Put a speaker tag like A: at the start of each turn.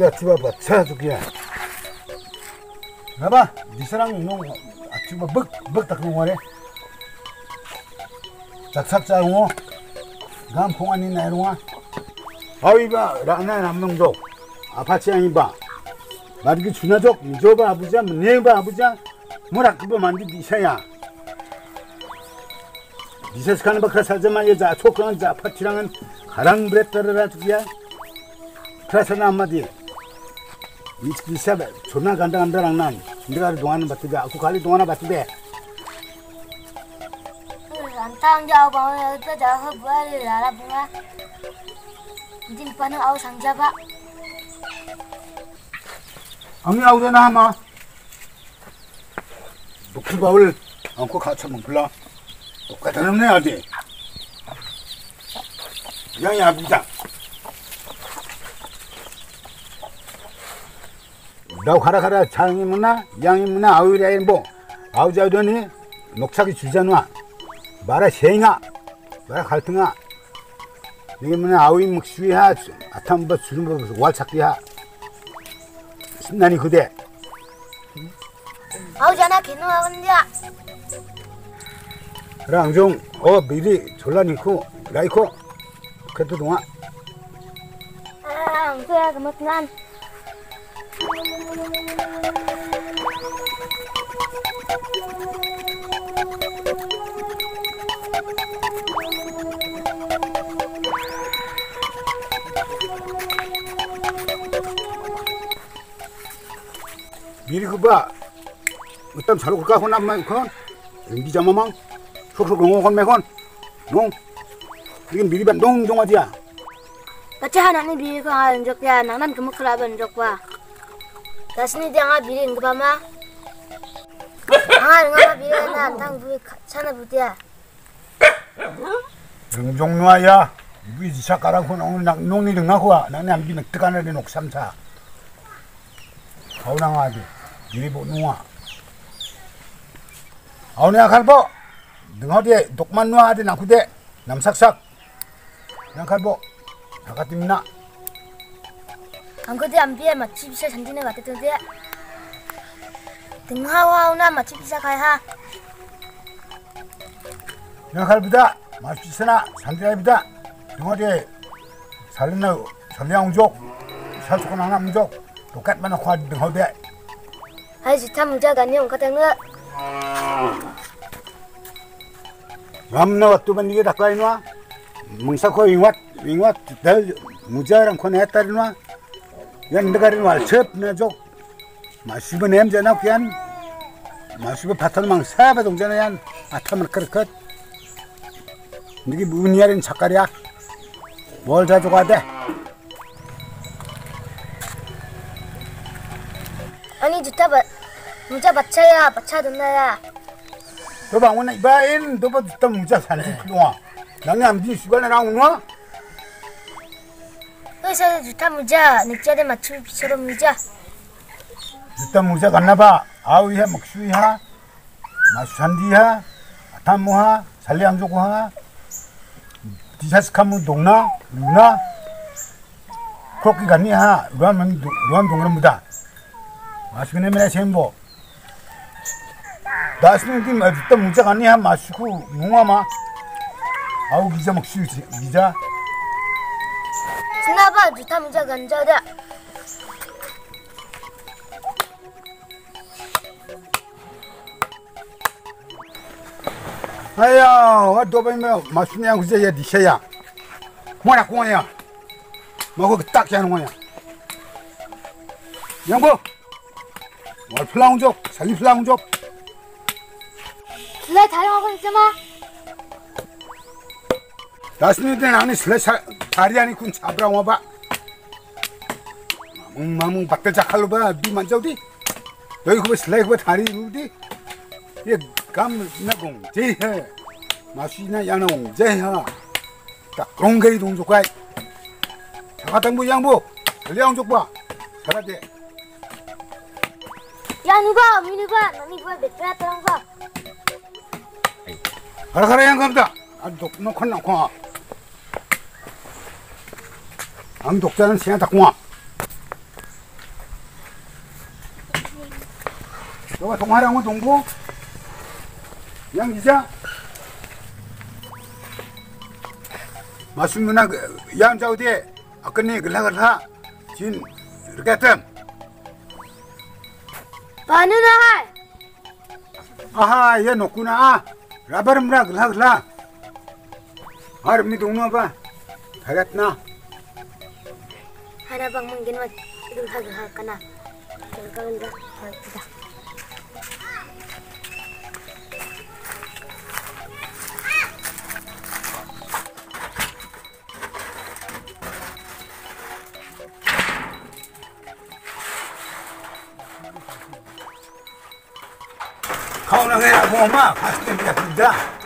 A: 야, 집어봐. 찾아줄게. 나봐. 네 사랑 농, 아, 집어 먹, 먹다 거래. 작삭자고, 난 봉안이 내놓아. 아이봐, 라나 남명족. 아파치 아니봐. 말기 주나족, 저봐 아버지야, 네봐 아버지야. 뭐라 그거 만디 니샤야. 니샤스 가는 바크라 살자만 여자, 초크한 자, 아파치랑은 가랑 브레 따르라 주기야. 그래서 한마디. 이 기사 존나 간다 간다랑 난 내가 동안은 받지 배. 그 관리 동안은 받지 배.
B: anh tăng cho bao nhiêu tới giờ hơi bữa đi là là bunga Jin pa nang au sang jaba
A: 엉이 아우잖아 하마. 녹수 바울 엉고 가쳐면 불러. 똑같은 없네 어디. 양이 아부자. 너 가라 가라 장이 문나 양이 문나 아우리야 뭐 아우자더니 녹차기 주자누아. 말아 생아. 말아 갈등아. 이게 뭐냐 아우이 묵수이하. 아탐버 거 wal착기하. 신나니 그대.
B: kinu awan dia
A: 랑종 어 미리 졸라니고 라이코 그래도 동아.
B: ang kuya gamot nan
A: 미리 그봐 어떤 저로 그까 혼남만 그건? 연기자마망 속속 농어건 매건? 농? 이게 미리 반 농종어디야
B: Baca anak ni biri ko nga unjok ya nang nan gemuk kelaban unjok wa Tas ni dia nga biri ngba ma Nga nga biri na antang bui sana butia
A: 농종노아야 위지 사까라고 농 농이 등하고와 나는 안 비는 뜨가나리 녹삼사 아우랑아디 미리 보 누아 아우냐 갈보 능어디 독만 노아디 나쿠데 남삭삭 양 갈보 나가팀나
B: Ang ko di ambil macam bisa sendiri nggak tu dia Tengah wau na macam bisa kaya ha
A: 양 갈보다 맛있으나 산드라이보다 능어디 살리나 살리양족 살수고 나남 족 똑같만 놓고 능어디
B: Hai jita muja gani ang katang nga
A: ramna wattu bandige daklainwa mungsa ko ingwat ingwat dal mujaran ko ne tarinwa yan ndagarin wal chep na jok masiba nem jana kyan masiba patal mang saba 동전에 yan atam을 그렇게 ndigi bunyarin 작가리야 뭘 가져가야 돼
B: ba muja baca ya baca dana ya
A: 너 방문에 이바인 너뭐 듣다 무자 산지 필요와 나는 암지 시간에 나오
B: jita muja nikja de macam bisa muja
A: 듣다 무자. 갔나봐. 아우이하 먹수이하. 마수산디하. 아타무하. 살리암조고하. 디사스카무 동나? 루나? 크로키 갔니하. 루안 루안 동그라무다. 마수그네 메네 셈보. 나스는 디 듣다 무자. 갔니하. 마수쿠 뭉아마. 아우 기자 먹수 기자
B: Kenapa jita muja ganja dia
A: 아야, 와 도배면 마수냐 그제야 디셔야. 뭐라 꼬야. 뭐 그거 딱 하는 거야. 양보. 뭘 플라운족, 살리 플라운족.
B: Sila tayo ako nito ma
A: 나스니들 안에 슬래사 다 마뭉 박대 작할로 봐. 니 만져디. 여기 그거 슬래 그거 다리 우디. 얘감 나공 제해. 마수이나 야나공 제해. 딱게 동족과. 장가당부 양부. 전리양족 봐.
B: ni ba, mini ba, nani ba, bekra terang ba
A: 가라 가라 양감다. 아, 너, 너 컸나 코. ang doktoran siya takwa 너가 동하랑은 동부 양 기자 마순 누나 양 자우디 아까니 글라글라 진 이렇게 했던
B: na hay?
A: 아하 얘 놓구나 라바름라 글라글라 아름니 동무 봐?
B: Gulha-gulha ka na. Gulha-gulha ka.
A: 가오나 해라 뭐 엄마 갔을 때 내가 든다